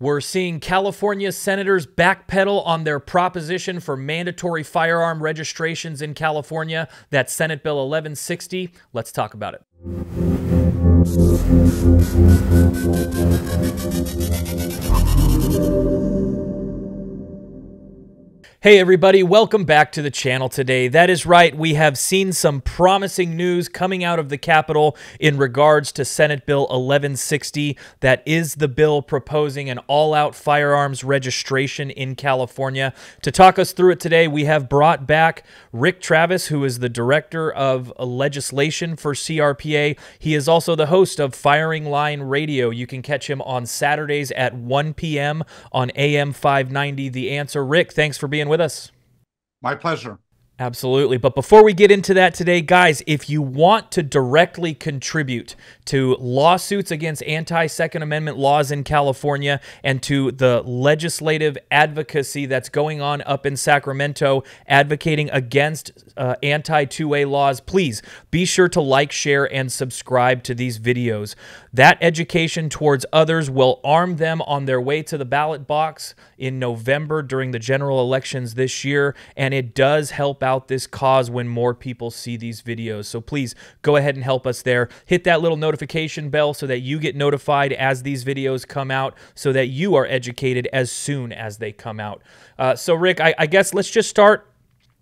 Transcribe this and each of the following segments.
We're seeing California senators backpedal on their proposition for mandatory firearm registrations in California. That's Senate Bill 1160. Let's talk about it. Hey everybody, welcome back to the channel today. That is right, we have seen some promising news coming out of the Capitol in regards to Senate Bill 1160. That is the bill proposing an all-out firearms registration in California. To talk us through it today, we have brought back Rick Travis, who is the Director of Legislation for CRPA. He is also the host of Firing Line Radio. You can catch him on Saturdays at 1 p.m. on AM 590 The Answer. Rick, thanks for being with with us. My pleasure. Absolutely. But before we get into that today, guys, if you want to directly contribute to lawsuits against anti Second Amendment laws in California and to the legislative advocacy that's going on up in Sacramento advocating against uh, anti 2A laws, please be sure to like, share, and subscribe to these videos. That education towards others will arm them on their way to the ballot box in November during the general elections this year, and it does help out this cause when more people see these videos. So please go ahead and help us there. Hit that little notification bell so that you get notified as these videos come out so that you are educated as soon as they come out. Uh, so, Rick, I, I guess let's just start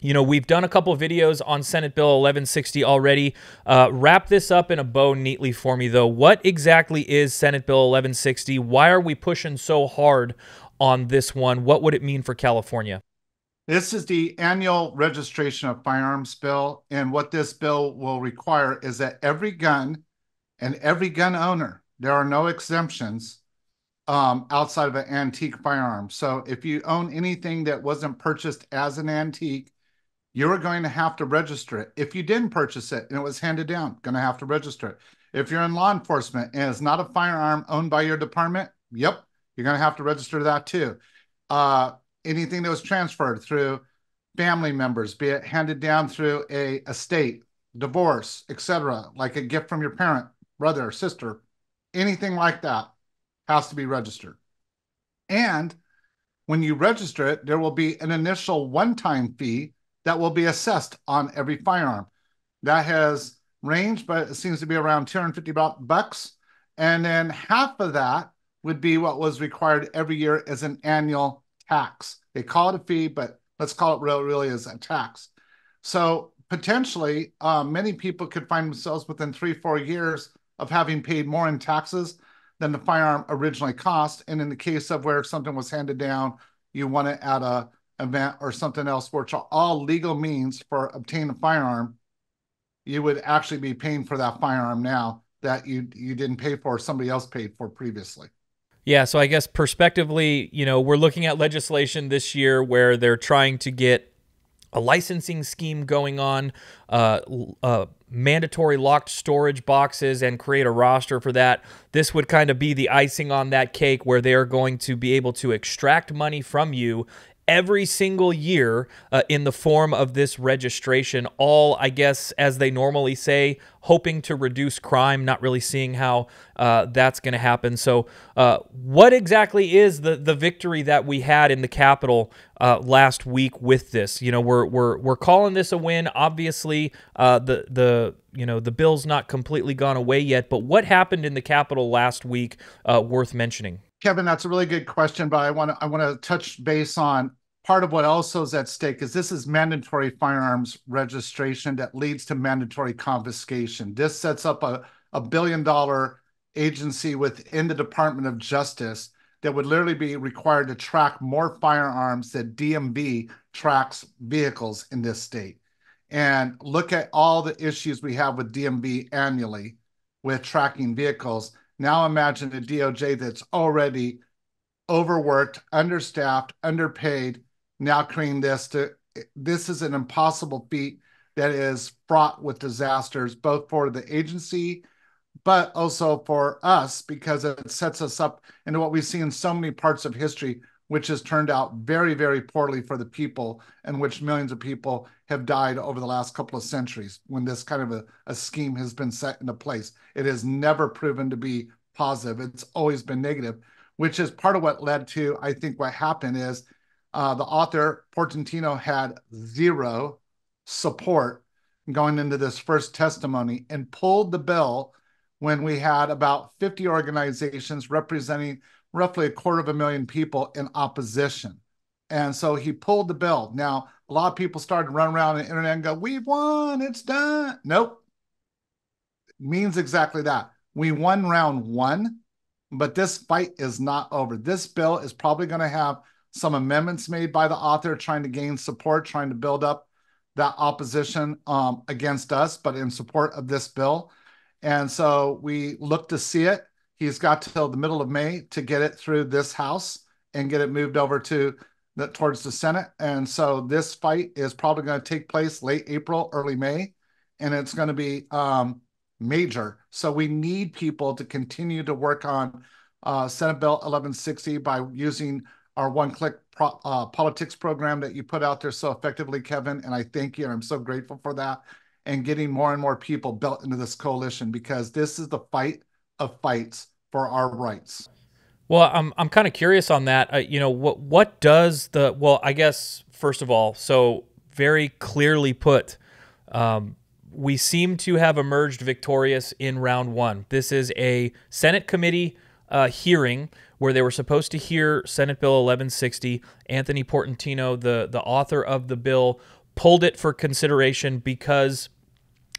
you know, we've done a couple videos on Senate Bill 1160 already. Uh, wrap this up in a bow neatly for me, though. What exactly is Senate Bill 1160? Why are we pushing so hard on this one? What would it mean for California? This is the annual registration of firearms bill. And what this bill will require is that every gun and every gun owner, there are no exemptions um, outside of an antique firearm. So if you own anything that wasn't purchased as an antique, you're going to have to register it. If you didn't purchase it and it was handed down, going to have to register it. If you're in law enforcement and it's not a firearm owned by your department, yep, you're going to have to register that too. Uh, anything that was transferred through family members, be it handed down through a estate, divorce, etc., like a gift from your parent, brother, sister, anything like that has to be registered. And when you register it, there will be an initial one-time fee that will be assessed on every firearm. That has ranged, but it seems to be around 250 bucks. And then half of that would be what was required every year as an annual tax. They call it a fee, but let's call it real, really as a tax. So potentially, uh, many people could find themselves within three, four years of having paid more in taxes than the firearm originally cost. And in the case of where something was handed down, you want it at a event or something else, which are all legal means for obtaining a firearm, you would actually be paying for that firearm now that you you didn't pay for, somebody else paid for previously. Yeah, so I guess prospectively, you know, we're looking at legislation this year where they're trying to get a licensing scheme going on, uh, uh, mandatory locked storage boxes, and create a roster for that. This would kind of be the icing on that cake where they're going to be able to extract money from you every single year uh, in the form of this registration, all, I guess, as they normally say, hoping to reduce crime, not really seeing how uh, that's going to happen. So, uh, what exactly is the, the victory that we had in the Capitol uh, last week with this? You know, we're, we're, we're calling this a win. Obviously, uh, the, the, you know, the bill's not completely gone away yet, but what happened in the Capitol last week uh, worth mentioning? Kevin, that's a really good question, but I want to I want to touch base on part of what also is at stake is this is mandatory firearms registration that leads to mandatory confiscation. This sets up a, a billion dollar agency within the Department of Justice that would literally be required to track more firearms than DMV tracks vehicles in this state. And look at all the issues we have with DMV annually with tracking vehicles. Now imagine a DOJ that's already overworked, understaffed, underpaid, now creating this to this is an impossible feat that is fraught with disasters, both for the agency, but also for us, because it sets us up into what we see in so many parts of history, which has turned out very, very poorly for the people, and which millions of people have died over the last couple of centuries when this kind of a, a scheme has been set into place. It has never proven to be positive, it's always been negative. which is part of what led to, I think, what happened is uh, the author, Portantino, had zero support going into this first testimony and pulled the bill when we had about 50 organizations representing roughly a quarter of a million people in opposition. And so he pulled the bill. Now, a lot of people started to run around the internet and go, We've won, it's done. Nope. It means exactly that. We won round one, but this fight is not over. This bill is probably going to have some amendments made by the author trying to gain support, trying to build up that opposition um, against us, but in support of this bill. And so we look to see it. He's got till the middle of May to get it through this House and get it moved over to the, towards the Senate. And so this fight is probably going to take place late April, early May, and it's going to be um, major. So we need people to continue to work on uh, Senate Bill 1160 by using our one click pro, uh, politics program that you put out there so effectively, Kevin. And I thank you. And I'm so grateful for that. And getting more and more people built into this coalition because this is the fight of fights for our rights. Well, I'm I'm kind of curious on that. Uh, you know, what what does the well? I guess first of all, so very clearly put, um, we seem to have emerged victorious in round one. This is a Senate committee uh, hearing where they were supposed to hear Senate Bill 1160. Anthony Portantino, the, the author of the bill, pulled it for consideration because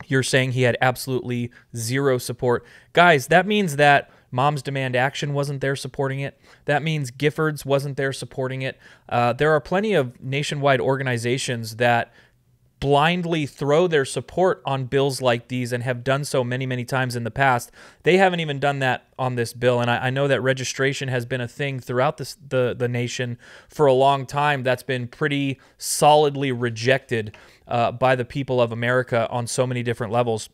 you're saying he had absolutely zero support. Guys, that means that Moms Demand Action wasn't there supporting it. That means Giffords wasn't there supporting it. Uh, there are plenty of nationwide organizations that blindly throw their support on bills like these and have done so many, many times in the past. They haven't even done that on this bill. And I, I know that registration has been a thing throughout this, the, the nation for a long time that's been pretty solidly rejected uh, by the people of America on so many different levels.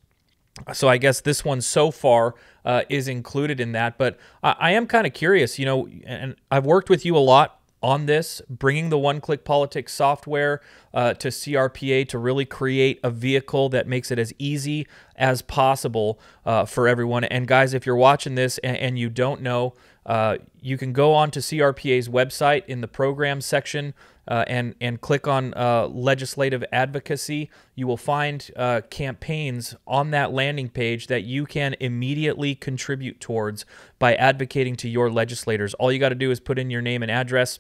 So I guess this one so far uh, is included in that. But I, I am kind of curious, you know, and I've worked with you a lot on this, bringing the one click politics software uh, to CRPA to really create a vehicle that makes it as easy as possible uh, for everyone. And guys, if you're watching this and, and you don't know, uh, you can go on to CRPA's website in the program section uh, and and click on uh, legislative advocacy. You will find uh, campaigns on that landing page that you can immediately contribute towards by advocating to your legislators. All you got to do is put in your name and address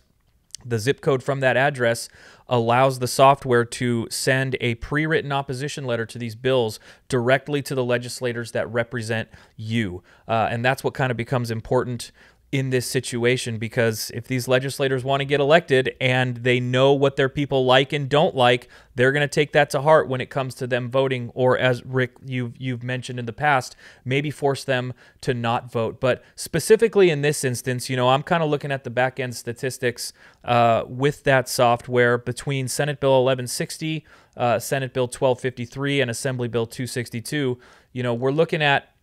the zip code from that address allows the software to send a pre written opposition letter to these bills directly to the legislators that represent you. Uh, and that's what kind of becomes important in this situation because if these legislators want to get elected and they know what their people like and don't like, they're going to take that to heart when it comes to them voting or as Rick you've you've mentioned in the past, maybe force them to not vote. But specifically in this instance, you know, I'm kind of looking at the back end statistics uh, with that software between Senate Bill 1160, uh, Senate Bill 1253 and Assembly Bill 262, you know, we're looking at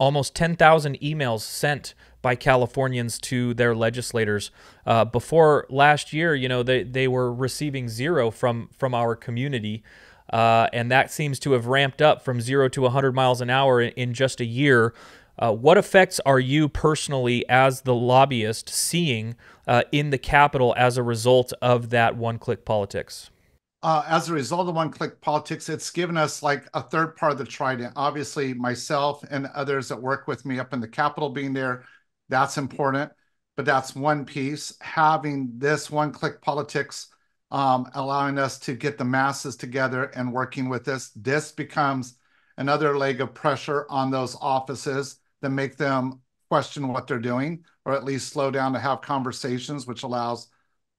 almost 10,000 emails sent by Californians to their legislators. Uh, before last year, you know, they, they were receiving zero from, from our community. Uh, and that seems to have ramped up from zero to 100 miles an hour in, in just a year. Uh, what effects are you personally, as the lobbyist, seeing uh, in the Capitol as a result of that one click politics? Uh, as a result of one click politics, it's given us like a third part of the trident. Obviously, myself and others that work with me up in the Capitol being there, that's important. But that's one piece. Having this one click politics, um, allowing us to get the masses together and working with this, this becomes another leg of pressure on those offices that make them question what they're doing, or at least slow down to have conversations, which allows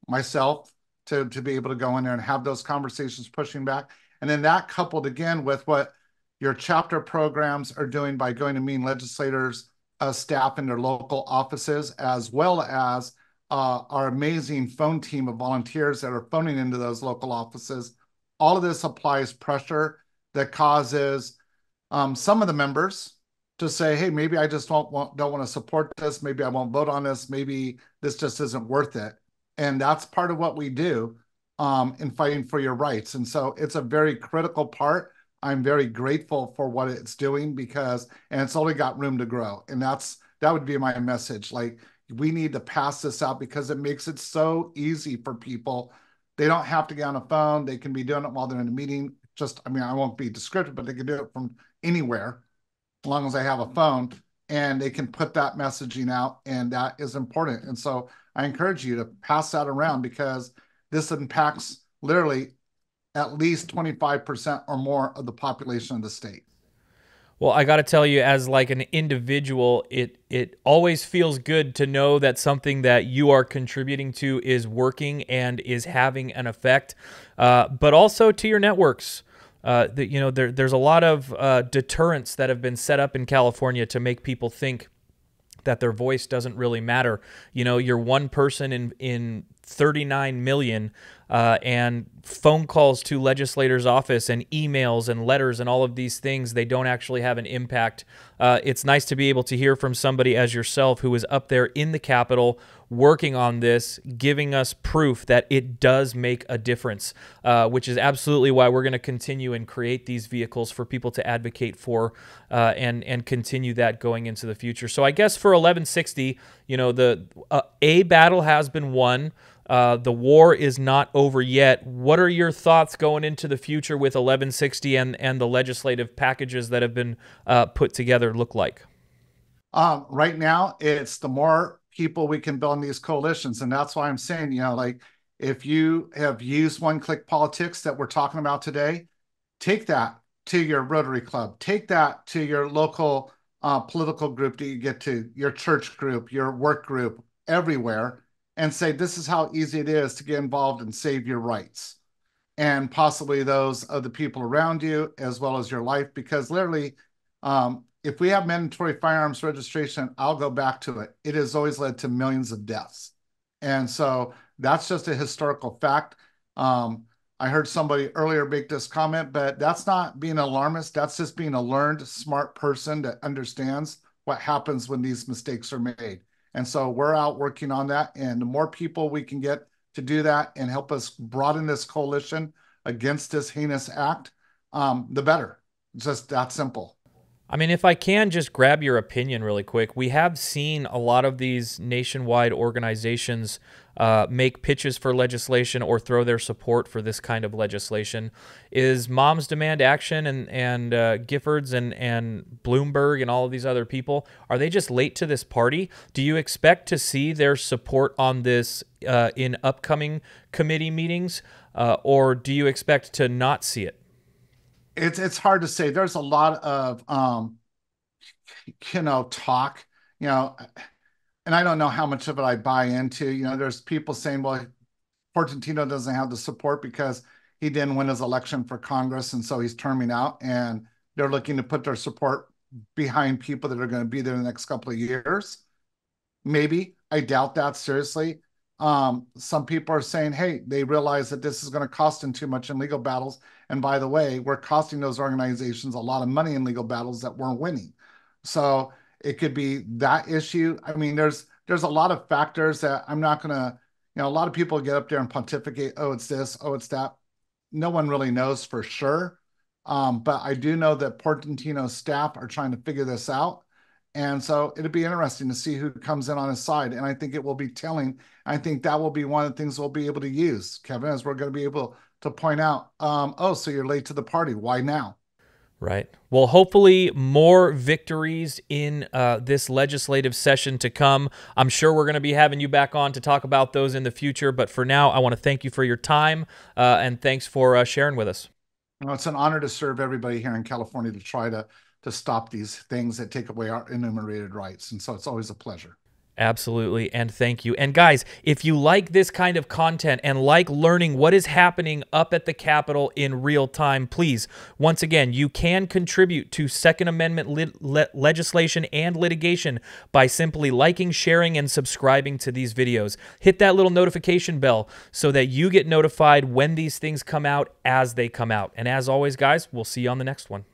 myself to, to be able to go in there and have those conversations pushing back. And then that coupled again with what your chapter programs are doing by going to mean legislators, uh, staff in their local offices, as well as uh, our amazing phone team of volunteers that are phoning into those local offices. All of this applies pressure that causes um, some of the members to say, hey, maybe I just don't want, don't want to support this. Maybe I won't vote on this. Maybe this just isn't worth it and that's part of what we do um, in fighting for your rights. And so it's a very critical part. I'm very grateful for what it's doing because, and it's only got room to grow. And that's that would be my message. Like we need to pass this out because it makes it so easy for people. They don't have to get on a phone. They can be doing it while they're in a meeting. Just, I mean, I won't be descriptive, but they can do it from anywhere as long as they have a phone and they can put that messaging out. And that is important. And so I encourage you to pass that around because this impacts literally at least 25% or more of the population of the state. Well, I got to tell you, as like an individual, it it always feels good to know that something that you are contributing to is working and is having an effect, uh, but also to your networks. Uh, that you know, there, there's a lot of uh, deterrents that have been set up in California to make people think that their voice doesn't really matter. You know, you're one person in in 39 million uh, and phone calls to legislators' office and emails and letters and all of these things, they don't actually have an impact. Uh, it's nice to be able to hear from somebody as yourself who is up there in the Capitol working on this, giving us proof that it does make a difference, uh, which is absolutely why we're going to continue and create these vehicles for people to advocate for uh, and and continue that going into the future. So I guess for 1160, you know, the uh, a battle has been won. Uh, the war is not over yet. What are your thoughts going into the future with 1160 and, and the legislative packages that have been uh, put together look like? Um, right now, it's the more people we can build in these coalitions. And that's why I'm saying, you know, like if you have used one click politics that we're talking about today, take that to your Rotary Club, take that to your local uh, political group that you get to, your church group, your work group, everywhere and say this is how easy it is to get involved and save your rights and possibly those of the people around you as well as your life. Because literally um, if we have mandatory firearms registration i'll go back to it. It has always led to millions of deaths. And so that's just a historical fact. Um, i heard somebody earlier make this comment but that's not being alarmist. That's just being a learned smart person that understands what happens when these mistakes are made and so we're out working on that. And the more people we can get to do that and help us broaden this coalition against this heinous act, um, the better. It's Just that simple. I mean, if I can just grab your opinion really quick, we have seen a lot of these nationwide organizations uh, make pitches for legislation or throw their support for this kind of legislation. Is Moms Demand Action and and uh, Giffords and and Bloomberg and all of these other people are they just late to this party? Do you expect to see their support on this uh, in upcoming committee meetings, uh, or do you expect to not see it? It's it's hard to say. There's a lot of um, you know talk, you know, and I don't know how much of it I buy into. You know, there's people saying, well, Portantino doesn't have the support because he didn't win his election for Congress, and so he's terming out, and they're looking to put their support behind people that are going to be there the next couple of years. Maybe I doubt that seriously. Um, some people are saying, hey, they realize that this is going to cost them too much in legal battles. And by the way, we're costing those organizations a lot of money in legal battles that weren't winning. So it could be that issue. I mean, there's there's a lot of factors that I'm not going to, you know, a lot of people get up there and pontificate, oh, it's this, oh, it's that. No one really knows for sure. Um, but I do know that Portantino's staff are trying to figure this out. And so it'll be interesting to see who comes in on his side. And I think it will be telling. I think that will be one of the things we'll be able to use, Kevin, as we're going to be able to point out, um, oh, so you're late to the party. Why now? Right. Well, hopefully, more victories in uh, this legislative session to come. I'm sure we're going to be having you back on to talk about those in the future. But for now, I want to thank you for your time uh, and thanks for uh, sharing with us. Well, it's an honor to serve everybody here in California to try to to stop these things that take away our enumerated rights. And so it's always a pleasure. Absolutely. And thank you. And guys, if you like this kind of content and like learning what is happening up at the Capitol in real time, please, once again, you can contribute to Second Amendment le legislation and litigation by simply liking, sharing, and subscribing to these videos. Hit that little notification bell so that you get notified when these things come out as they come out. And as always, guys, we'll see you on the next one.